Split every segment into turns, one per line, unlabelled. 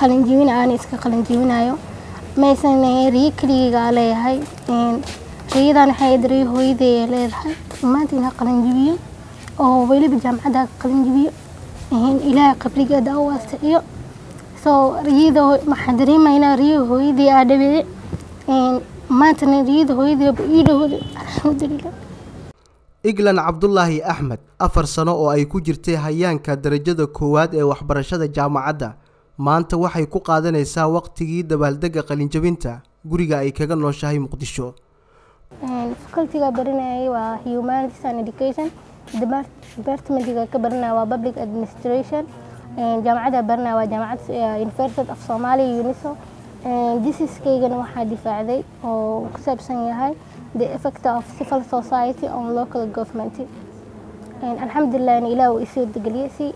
qalinjibin aan iska qalinjibinayo maysan riyo keligiga leeyahay. Riyadan waxay riyo hooyadeeya leedahay. Maanta inaa qalinjibiyo oo weliba jaamacadda qalinjibiyo ilaahay qabrigeeda u waasiciyo soo riyada waxaan dareemaynaa riyo hooyadii aa dhabeeye. Maantana riyada hooyadeeba ii dhowday alxamdulilah
iglan cabdulaahi axmed afar sano oo ay ku jirtay hayaanka darajada koowaad ee waxbarashada jaamacadda maanta waxay ku qaadanaysaa waqtigii dabaaldega qalinjabinta guriga ay kaga nooshahay muqdisho.
Facultiga baranayay waa humanities and education. Departmentiga ka baranaya waa public administration. Jaamacadda baranaya waa jaamacad university of somalia uniso. Disiskaygana waxaa difaacday oo ku saabsan yahay the effect of civil society on local government. Alxamdulilahna ilaah uu isoo degeliyey si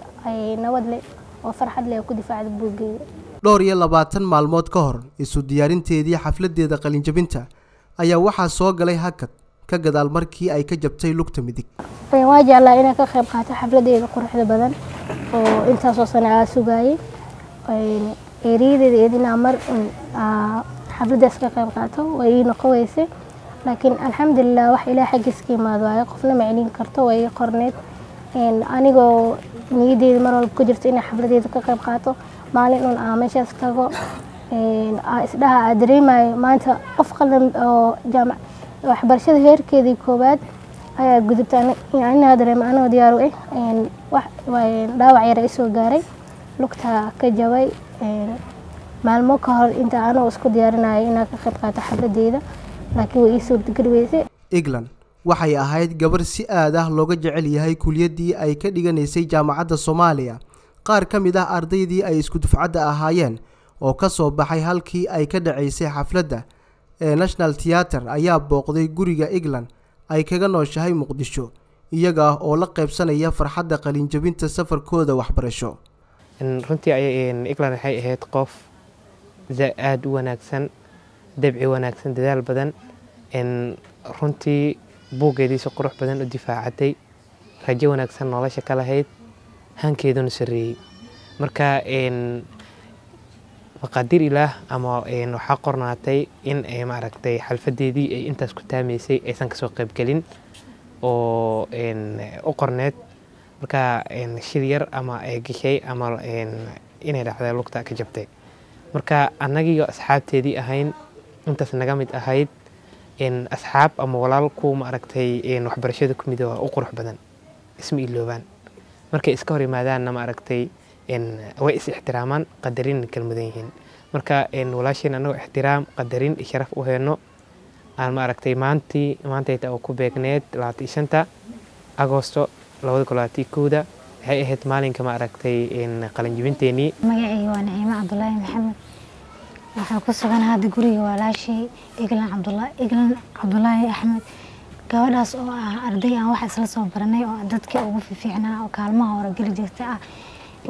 nabad leh oo farxad leh ku difaacda buuggeeda
dhowr iyo labaatan maalmood ka hor isu diyaarinteedii xafladeeda qalinjabinta ayaa waxaa soo galay hakad ka gadaal markii ay ka jabtay lugta midig.
Waa jeclaa inaan ka qayb qaato xafladeeda quruxda badan oo intaasoo sane aa sugaayay eeriyadeeda eedinaa mar xafladaas ka qayb qaato way ii noqon weysay laakiin alxamdulilah wax ilaah xaggiis ka imaado waayo qofna ma celin karto way ii qorneed anigoo niyaddeeda mar walba ku jirto inay xafladeeda ka qayb qaato maalin un aa meeshaas tago. Isdhaha aa dareemayo maanta qof qalan oo waxbarashada heerkeedii koowaad ayaa gudubta anaa dareema anoo diyaar u ah dhaawac yara isoo gaaray lugta ka jabay. Maalmo ka hor inta anoo isku diyaarinayo inaan ka qayb qaato xafladeeda laakiin way ii suurtageli weysay
england waxay ahayd gabar si aad ah looga jecel yahay kuliyaddii ay ka dhiganaysay jaamacadda soomaaliya. Qaar ka mid ah ardaydii ay isku dufcadda ahaayeen oo ka soo baxay halkii ay ka dhacaysay xafladda ee national theater ayaa booqday guriga england ay kaga nooshahay muqdisho iyaga oo la qaybsanaya farxadda qalinjabinta safarkooda waxbarasho.
Runtii england waxay ahayd qof aada u wanaagsan dabci wanaagsan dadaal badan. Runtii buuggeediisa qurux badan u difaacatay rajo wanaagsan nolosha ka lahayd hankeeduna sarreeyey. Marka maqaadir ilaah ama waxaa qornaatay in maaragtay xalfadeedii ay intaas ku taamaysay aysan ka soo qaybgelin oo u qorneed. Marka shil yar ama ay gashay ama inay dhacday lugta ka jabtay. Marka annagiyo asxaabteedii ahayn intaas naga mid ahayd asxaab ama walaal ku maaragtay waxbarashada ku mid waa u qurux badan isma iloobaan. Markay iska hor yimaadaanna maaragtay way is ixtiraamaan qadarin kala mudan yihiin. Marka walaasheen annagoo ixtiraam qadarin sharaf u heyno aan maaragtay maantii maantayta oo ku beegneed labaatan iyo shanta agoosto labada kun labaatan iyo kowda waxay ahayd maalinka maaragtay qalinjibinteenii
magacayga waa naciimo cabdulaahi maxamed waxaa ku sugan hadda guriga walaashii eglan cabdulaahi eglan cabdulaahi axmed. Gabadhaas oo ah arday aan wax isla soo baranay oo dadkii ugu fiificnaa oo kaalmaha hore geli jirta ah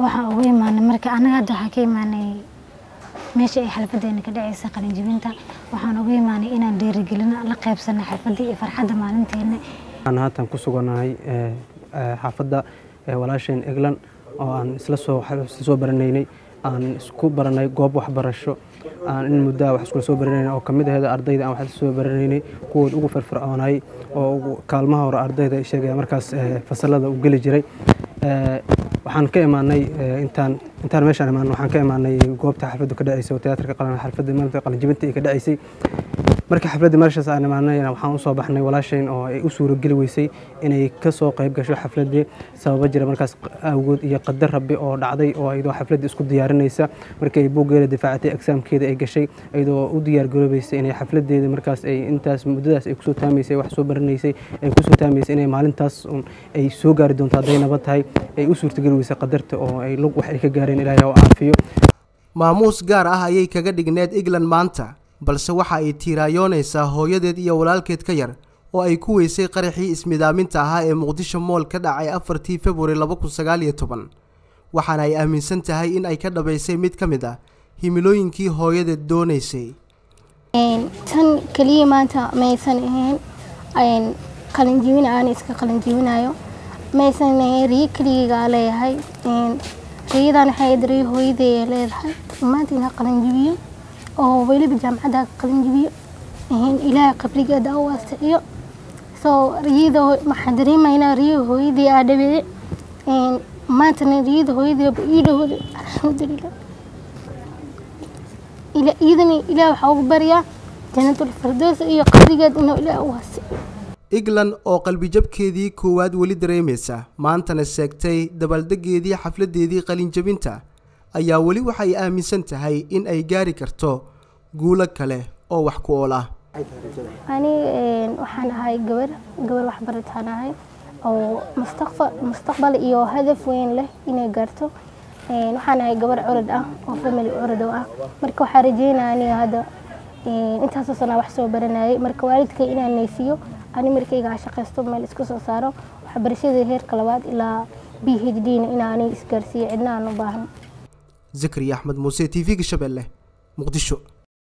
waxaan ugu imaanay marka anaga hadda waxaan ka imaanay meesha ay xalfadeena ka dhacaysa qalinjibinta waxaan ugu imaanay inaan dhiirigelino la qaybsano xalfadda iyo farxadda maalinteena.
Aan haatan ku suganahay xaafadda walaasheen eglan oo aan isla soo soo baranaynay aan isku baranay goob waxbarasho aan in muddaa wax iskula soo baranaynay oo ka mid aheeda ardayda aan wax isla soo baranaynay kuwood ugu firfircoonay oo kaalmaha hore ardayda sheegaya markaas fasalada u geli jiray. Waxaan ka imaanay intaan intaan meeshaan imaanay waxaan ka imaanay goobta xafladdu ka dhacaysay oo tiyaatarka qalan xafladda maalinta qalinjibinta ay ka dhacaysay markii xafladda meeshaas aan imaanayna waxaan u soo baxnay walaashayn oo ay u suurageli weysay inay ka soo qayb gasho xafladdii sababa jira markaas awgood iyo qadar rabbi oo dhacday oo iyadoo xafladda isku diyaarinaysa. Markii ay buuggeeda difaacatay exaamkeeda ay gashay iyadoo u diyaargaroobaysa inay xafladdeeda markaas ay intaas muddadaas ay ku soo taamaysay wax soo baranaysay ay ku soo taamaysay inay maalintaas ay soo gaari doonto hadday nabad tahay ay u suurtageli weysay qadarta oo ay lug wax ay ka gaareen ilaahay oo caafiyo.
Maamuus gaar ah ayay kaga dhigneed england maanta balse waxa ay tiiraayoonaysaa hooyadeed iyo walaalkeed ka yar oo ay ku weysay qaraxii ismidaaminta ahaa ee muqdisho mool ka dhacay afartii februari laba kun sagaal iyo toban. Waxaana ay aaminsan tahay in ay ka dhabaysay mid ka mid ah himilooyinkii hooyadeed doonaysay.
Tan keliya maanta maysan ahayn qalinjibin aan iska qalinjibinayo maysan ahayn riyo keligiga leeyahay riyadan waxay hooyaday ay leedahay. Maanta inaa qalinjibiyo oo weliba jaamacadda qalinjibiyo ilaahay qabrigeeda u waasiciyo soo riyada waxaan dareemaynaa riyo hooyadii aa dhabeeye maantana riyada hooyadii ii dhawada alxamdulilah iyadana ilaah waxaa ugu baryaa jannatul iyo qabrigeed inuu ilaah u waasiciyo
england oo qalbijabkeedii koowaad weli dareemaysa maantana sheegtay dabaaldegeedii xafladeedii qalinjabinta ayaa weli waxay aaminsan tahay in ay gaari karto guulo kale oo wax ku ool ah.
Ani waxaan ahay gabar gabar waxbarataan ahay oo mustaqbal iyo hadaf weyn leh inay gaarto. Waxaan ahay gabar curad ah oo family curad oo ah. Marka waxaa rajeynaya aniga hadda intaasoo sanaa wax soo baranayay. Marka waalidkay inaan neysiyo ani markayga shaqaysto meel isku soo saaro. Waxbarashadii heerka labaad ilaa b h d na inaa isgaarsiiyo cidna u baahan
zakariya axmed muuse t v-ga shabeelle muqdisho